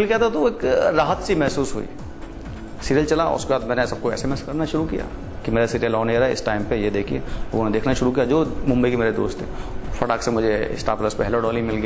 मिल गया था तो एक राहत सी महसूस हुई। सीरियल चला, उसके बाद मैंने सबको एसएमएस करना शुरू किया कि मेरा सीरियल ऑन एयर है, इस टाइम पे ये देखिए। उन्होंने देखना शुरू किया, जो मुंबई के मेरे दोस्त थे। फटाक से मुझे स्टार प्लस पे हेलो डॉली मिल गया।